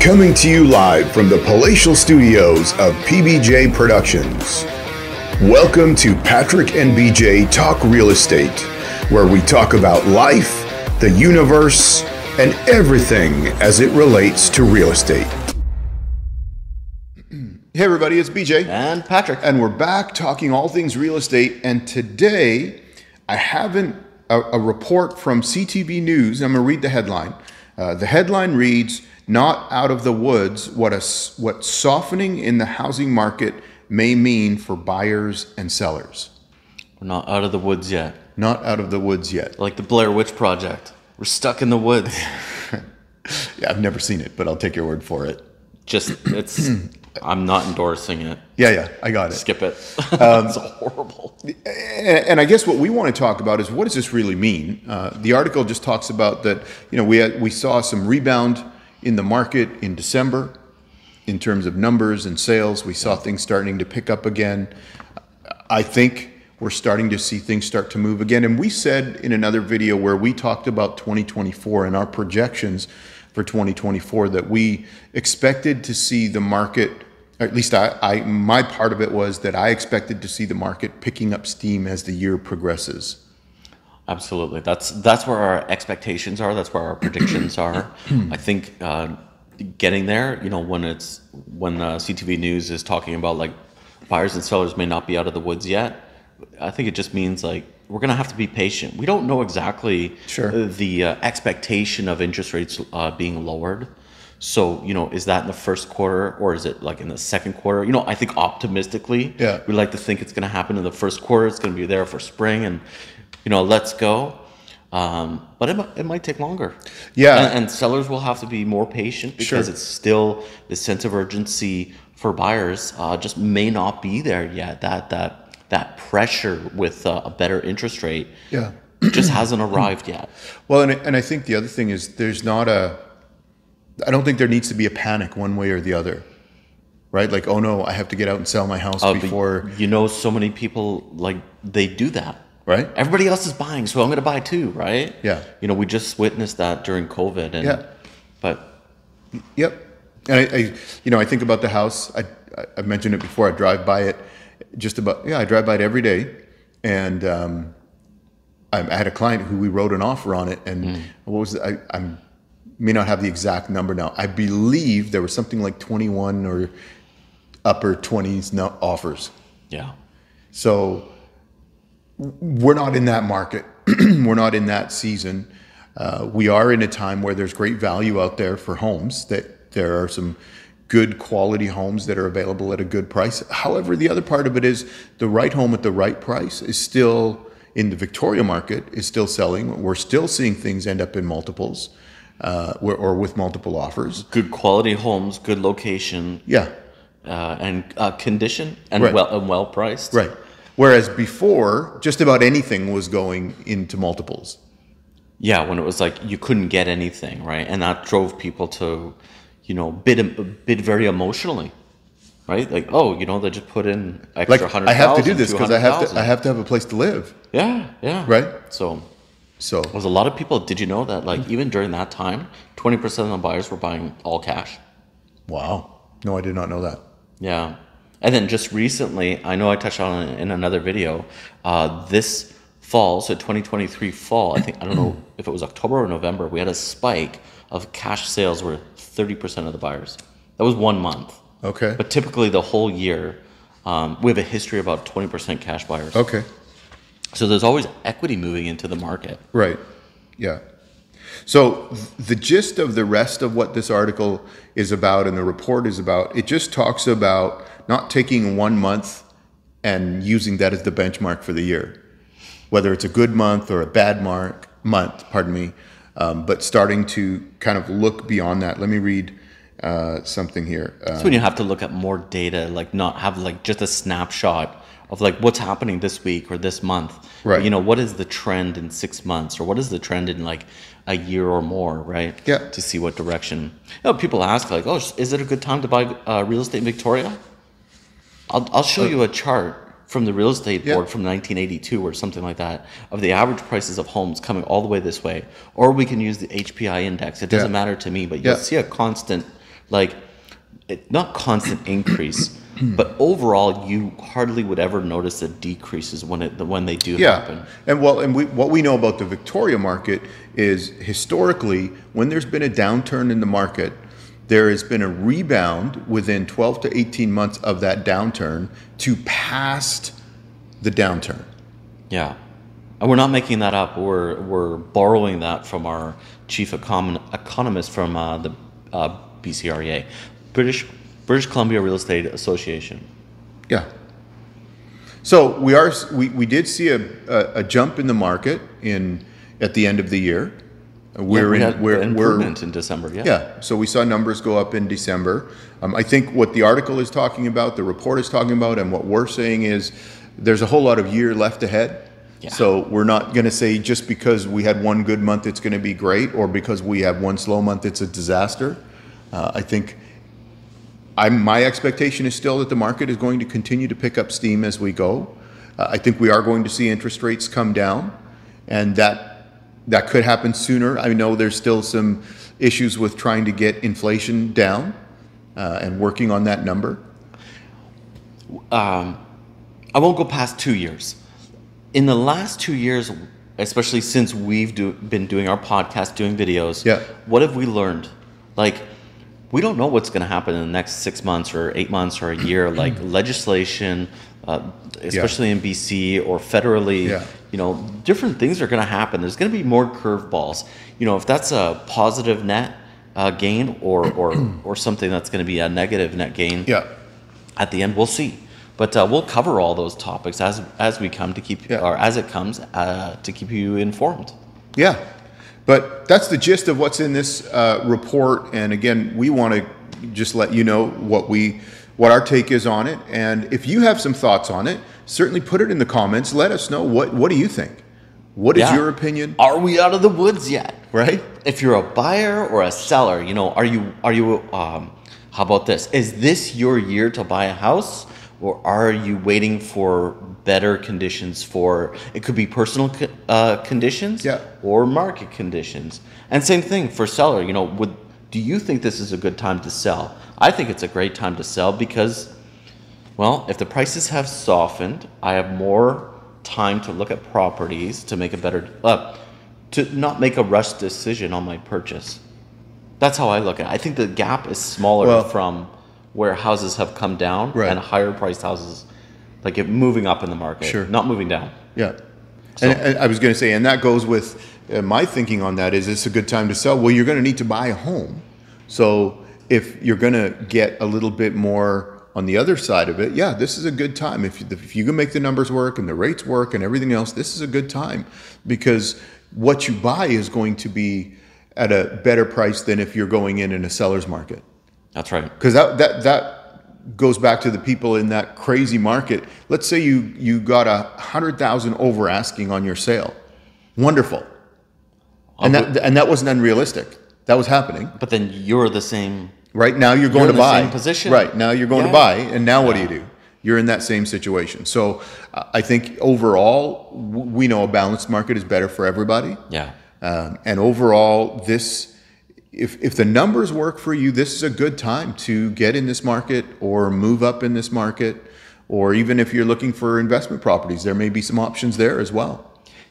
Coming to you live from the palatial studios of PBJ Productions. Welcome to Patrick and BJ Talk Real Estate, where we talk about life, the universe, and everything as it relates to real estate. Hey, everybody, it's BJ. And Patrick. And we're back talking all things real estate. And today, I haven't a, a report from CTV News. I'm going to read the headline. Uh, the headline reads Not out of the woods what, a, what softening in the housing market may mean for buyers and sellers. We're not out of the woods yet. Not out of the woods yet. Like the Blair Witch Project. We're stuck in the woods. yeah, I've never seen it, but I'll take your word for it. Just, it's. I'm not endorsing it. Yeah, yeah, I got it. Skip it. Um, it's horrible. And, I guess what we want to talk about is what does this really mean? Uh, the article just talks about that. You know, we had, we saw some rebound in the market in December in terms of numbers and sales. We saw things starting to pick up again. I think we're starting to see things start to move again. And we said in another video where we talked about 2024 and our projections for 2024 that we expected to see the market at least I, I, my part of it was that I expected to see the market picking up steam as the year progresses. Absolutely, that's that's where our expectations are. That's where our predictions are. I think uh, getting there, you know, when it's when the CTV News is talking about like buyers and sellers may not be out of the woods yet. I think it just means like we're going to have to be patient. We don't know exactly sure. the uh, expectation of interest rates uh, being lowered. So, you know, is that in the first quarter or is it like in the second quarter? You know, I think optimistically, yeah. we like to think it's going to happen in the first quarter. It's going to be there for spring and, you know, let's go. Um, but it, it might take longer. Yeah. And, and, sellers will have to be more patient because sure. it's still the sense of urgency for buyers uh, just may not be there yet. That, that, that pressure with uh, a better interest rate yeah. just hasn't arrived yet. Well, and, and I think the other thing is there's not a, I don't think there needs to be a panic one way or the other, right? Like, oh no, I have to get out and sell my house uh, before. You know, so many people like they do that, right? Everybody else is buying, so I'm going to buy too, right? Yeah. You know, we just witnessed that during COVID, and yeah. But. Yep. And I, I, you know, I think about the house. I, I mentioned it before. I drive by it, just about. Yeah, I drive by it every day, and um, I had a client who we wrote an offer on it, and mm. what was it? I, I'm may not have the exact number now. I believe there was something like 21 or upper 20s offers. Yeah. So we're not in that market. we're not in that season. Uh, we are in a time where there's great value out there for homes. That there are some good quality homes that are available at a good price. However, the other part of it is the right home at the right price is still in the Victoria market is still selling. We're still seeing things end up in multiples uh, or with multiple offers. Good quality homes, good location. Yeah. Uh, and uh, condition and right. well and well priced. Right. Whereas before, just about anything was going into multiples. Yeah, when it was like you couldn't get anything, right, and that drove people to, you know, bid bid very emotionally, right? Like, oh, you know, they just put in extra like, hundred. I have to do this because I have to. I have to have a place to live. Yeah, yeah. Right. So so was a lot of people. Did you know that like even during that time, twenty percent of the buyers were buying all cash. Wow. No, I did not know that. Yeah. And then just recently, I know I touched on it in another video. Uh, this fall, so 2023 fall, I think I don't know if it was October or November, we had a spike of cash sales where 30% of the buyers. That was one month. Okay. But typically the whole year, um, we have a history of about 20% cash buyers. Okay. So there's always equity moving into the market. Right. Yeah. So the gist of the rest of what this article is about and the report is about, it just talks about not taking one month and using that as the benchmark for the year, whether it's a good month or a bad mark month, pardon me, um, but starting to kind of look beyond that. Let me read uh, something here. Um, when you have to look at more data, like not have like just a snapshot of like what's happening this week or this month. Right. You know, what is the trend in six months or what is the trend in like a year or more, right? Yeah. To see what direction. You know, people ask like, oh, is it a good time to buy uh, real estate in Victoria? I'll, I'll show uh, you a chart from the real estate board yeah. from 1982 or something like that of the average prices of homes coming all the way this way. Or we can use the HPI index. It doesn't yeah. matter to me, but you'll yeah. see a constant like it, not constant increase, but overall you hardly would ever notice the decreases when it when they do Yeah, happen. and well, and we, what we know about the Victoria market is historically, when there's been a downturn in the market, there has been a rebound within 12 to 18 months of that downturn to past the downturn. Yeah, and we're not making that up. We're we're borrowing that from our chief econ- economist from uh, the uh, BCREA, British British Columbia Real Estate Association. Yeah. So we are we, we did see a, a, a jump in the market in at the end of the year. We're yeah, we in we're, we're in December. Yeah. Yeah, so we saw numbers go up in December. Um, I think what the article is talking about, the report is talking about, and what we're saying is there's a whole lot of year left ahead. Yeah. So we're not going to say just because we had one good month it's going to be great, or because we have one slow month it's a disaster. Uh, I think I'm, my expectation is still that the market is going to continue to pick up steam as we go. Uh, I think we are going to see interest rates come down, and that that could happen sooner. I know there's still some issues with trying to get inflation down uh, and working on that number. I won't go past two years. In the last two years, especially since we've do, been doing our podcast, doing videos, Yeah. what have we learned? Like, we don't know what's going to happen in the next six months or eight months or a year. Like legislation, uh, especially in BC or federally, Yeah. you know, different things are going to happen. There's going to be more curveballs. You know, if that's a positive net uh, gain or or or something that's going to be a negative net gain Yeah. at the end we'll see but uh, we'll cover all those topics as as we come to keep Yeah. or as it comes uh, to keep you informed Yeah, but that's the gist of what's in this uh, report. And again, we want to just let you know what we, what our take is on it. And if you have some thoughts on it, certainly put it in the comments. Let us know what what do you think. What is Yeah. your opinion? are we out of the woods yet Right? if you're a buyer or a seller you know are you are you um, how about this is this your year to buy a house or are you waiting for better conditions for it could be personal uh, conditions Yeah. or market conditions? And same thing for seller you know would do you think this is a good time to sell? I think it's a great time to sell because well if the prices have softened i have more time to look at properties to make a better uh, to not make a rush decision on my purchase. That's how i look at it. I think the gap is smaller Well- from where houses have come down Right. and higher priced houses like it moving up in the market Sure. not moving down Yeah. And, and I was going to say, and that goes with uh, my thinking on that is it's a good time to sell. Well, you're going to need to buy a home. So if you're going to get a little bit more on the other side of it, yeah, this is a good time. If you, if you can make the numbers work and the rates work and everything else, this is a good time because what you buy is going to be at a better price than if you're going in in a seller's market that's right because that that that goes back to the people in that crazy market. Let's say you you got a hundred thousand over asking on your sale, wonderful, and that and that wasn't unrealistic. That was happening. but then you're the same Right now you're going in to the buy. same position. Right now you're going to buy, and now what do you do? You're in that same situation. So I think overall we know a balanced market is better for everybody. yeah Um, and overall, this, if, if the numbers work for you, this is a good time to get in this market or move up in this market. Or even if you're looking for investment properties, there may be some options there as well.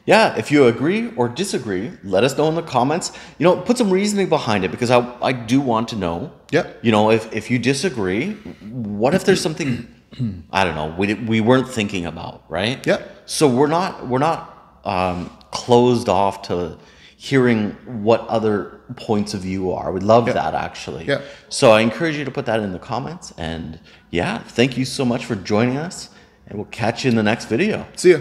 Yeah, if you agree or disagree, let us know in the comments. You know, put some reasoning behind it because I, I do want to know. Yeah. You know, if, if you disagree, what if there's something I don't know we, we weren't thinking about, right? Yeah. So we're not we're not um, closed off to hearing what other points of view are. We love that actually. Yeah. So I encourage you to put that in the comments. And yeah, thank you so much for joining us, and we'll catch you in the next video. See ya.